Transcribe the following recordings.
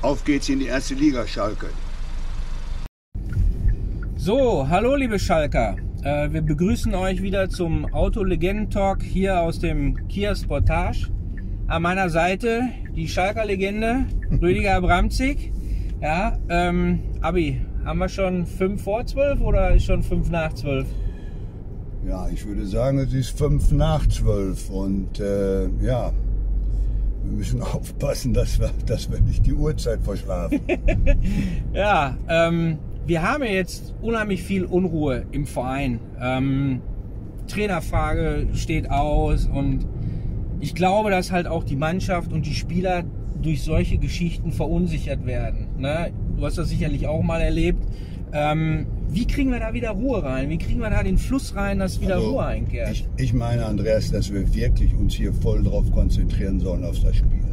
Auf geht's in die erste Liga, Schalke. So, hallo liebe Schalker. Äh, wir begrüßen euch wieder zum Auto-Legenden-Talk hier aus dem Kia Sportage. An meiner Seite die Schalker Legende Rüdiger Abramzig. Ja, ähm, Abi, haben wir schon 5 vor 12 oder ist schon 5 nach 12? Ja, ich würde sagen, es ist 5 nach 12 und äh, ja, wir müssen aufpassen, dass wir, dass wir nicht die Uhrzeit verschlafen. ja, ähm, wir haben ja jetzt unheimlich viel Unruhe im Verein. Ähm, Trainerfrage steht aus und ich glaube, dass halt auch die Mannschaft und die Spieler durch solche Geschichten verunsichert werden. Ne? Du hast das sicherlich auch mal erlebt. Ähm, wie kriegen wir da wieder Ruhe rein? Wie kriegen wir da den Fluss rein, dass wieder also, Ruhe einkehrt? Ich, ich meine, Andreas, dass wir wirklich uns hier voll drauf konzentrieren sollen auf das Spiel.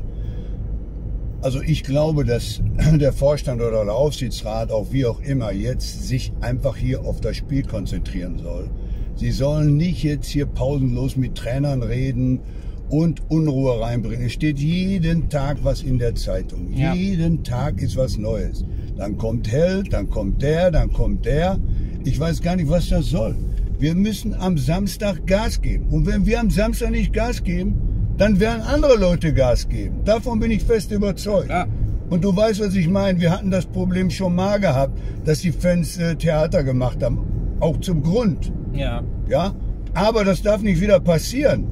Also ich glaube, dass der Vorstand oder der Aufsichtsrat, auch wie auch immer, jetzt sich einfach hier auf das Spiel konzentrieren soll. Sie sollen nicht jetzt hier pausenlos mit Trainern reden und Unruhe reinbringen. Es steht jeden Tag was in der Zeitung. Ja. Jeden Tag ist was Neues. Dann kommt Held, dann kommt der, dann kommt der. Ich weiß gar nicht, was das soll. Wir müssen am Samstag Gas geben. Und wenn wir am Samstag nicht Gas geben, dann werden andere Leute Gas geben. Davon bin ich fest überzeugt. Ja. Und du weißt, was ich meine. Wir hatten das Problem schon mal gehabt, dass die Fans äh, Theater gemacht haben. Auch zum Grund. Ja. Ja. Aber das darf nicht wieder passieren.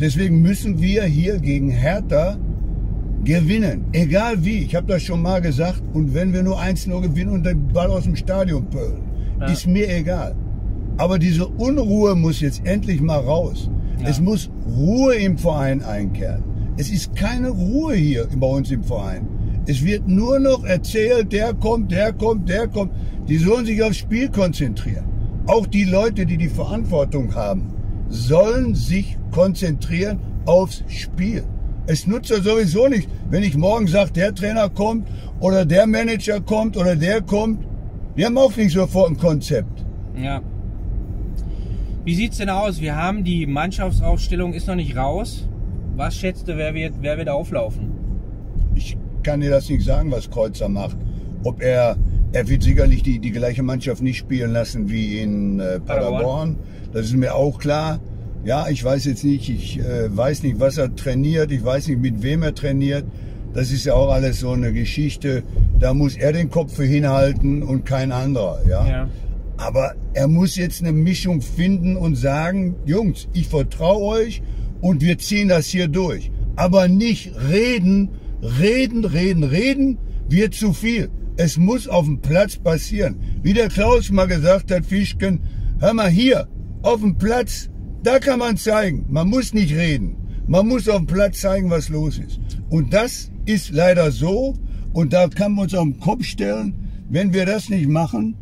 Deswegen müssen wir hier gegen Hertha gewinnen. Egal wie. Ich habe das schon mal gesagt. Und wenn wir nur 1-0 gewinnen und den Ball aus dem Stadion pölen, ja. ist mir egal. Aber diese Unruhe muss jetzt endlich mal raus. Ja. Es muss Ruhe im Verein einkehren. Es ist keine Ruhe hier bei uns im Verein. Es wird nur noch erzählt, der kommt, der kommt, der kommt. Die sollen sich aufs Spiel konzentrieren. Auch die Leute, die die Verantwortung haben sollen sich konzentrieren aufs Spiel. Es nutzt ja sowieso nicht, wenn ich morgen sage, der Trainer kommt oder der Manager kommt oder der kommt. Wir haben auch nicht sofort ein Konzept. Ja. Wie sieht's denn aus? Wir haben die Mannschaftsaufstellung ist noch nicht raus. Was schätzt du, wer wird, wer wird auflaufen? Ich kann dir das nicht sagen, was Kreuzer macht. Ob er, er wird sicherlich die, die gleiche Mannschaft nicht spielen lassen wie in äh, Paderborn. Das ist mir auch klar. Ja, ich weiß jetzt nicht, ich äh, weiß nicht, was er trainiert, ich weiß nicht, mit wem er trainiert. Das ist ja auch alles so eine Geschichte. Da muss er den Kopf für hinhalten und kein anderer. Ja? ja. Aber er muss jetzt eine Mischung finden und sagen, Jungs, ich vertraue euch und wir ziehen das hier durch. Aber nicht reden, reden, reden, reden wird zu viel. Es muss auf dem Platz passieren. Wie der Klaus mal gesagt hat, Fischken, hör mal hier, auf dem Platz, da kann man zeigen. Man muss nicht reden. Man muss auf dem Platz zeigen, was los ist. Und das ist leider so. Und da kann man uns auf den Kopf stellen. Wenn wir das nicht machen,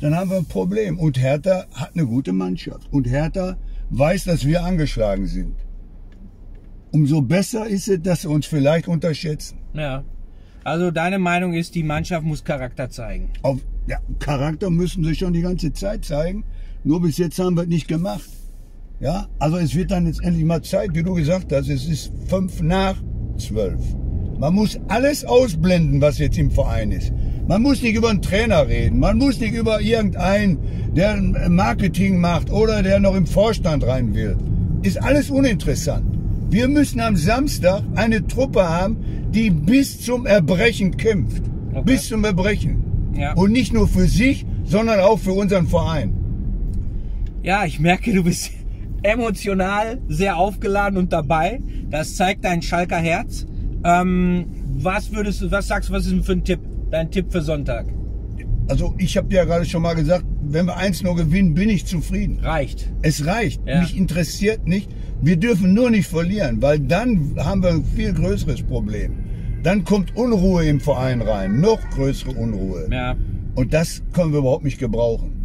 dann haben wir ein Problem. Und Hertha hat eine gute Mannschaft. Und Hertha weiß, dass wir angeschlagen sind. Umso besser ist es, dass sie uns vielleicht unterschätzen. Ja. Also deine Meinung ist, die Mannschaft muss Charakter zeigen. Auf, ja, Charakter müssen sie schon die ganze Zeit zeigen. Nur bis jetzt haben wir es nicht gemacht. Ja, also es wird dann jetzt endlich mal Zeit, wie du gesagt hast, es ist fünf nach zwölf. Man muss alles ausblenden, was jetzt im Verein ist. Man muss nicht über einen Trainer reden. Man muss nicht über irgendeinen, der Marketing macht oder der noch im Vorstand rein will. Ist alles uninteressant. Wir müssen am Samstag eine Truppe haben, die bis zum Erbrechen kämpft. Okay. Bis zum Erbrechen. Ja. Und nicht nur für sich, sondern auch für unseren Verein. Ja, ich merke, du bist emotional sehr aufgeladen und dabei. Das zeigt dein Schalker Herz. Ähm, was würdest du, was sagst du, was ist denn für ein Tipp, dein Tipp für Sonntag? Also ich habe dir ja gerade schon mal gesagt, wenn wir 1-0 gewinnen, bin ich zufrieden. Reicht. Es reicht. Ja. Mich interessiert nicht. Wir dürfen nur nicht verlieren, weil dann haben wir ein viel größeres Problem. Dann kommt Unruhe im Verein rein, noch größere Unruhe. Ja. Und das können wir überhaupt nicht gebrauchen.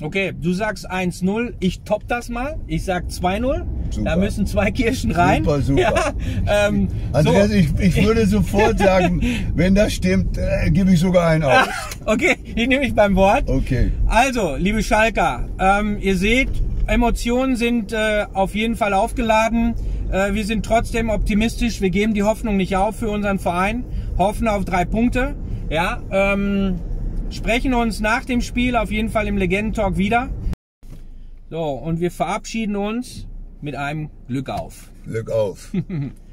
Okay, du sagst 1-0, ich top das mal. Ich sag 2-0. Da müssen zwei Kirschen rein. Super, super. Ja, ähm, Andreas, so. ich, ich würde sofort sagen, wenn das stimmt, äh, gebe ich sogar einen aus. okay, ich nehme mich beim Wort. Okay. Also, liebe Schalker, ähm, ihr seht, Emotionen sind äh, auf jeden Fall aufgeladen. Äh, wir sind trotzdem optimistisch. Wir geben die Hoffnung nicht auf für unseren Verein. hoffen auf drei Punkte. Ja, ähm, sprechen uns nach dem Spiel auf jeden Fall im Legendentalk wieder. So, und wir verabschieden uns mit einem Glück auf. Glück auf.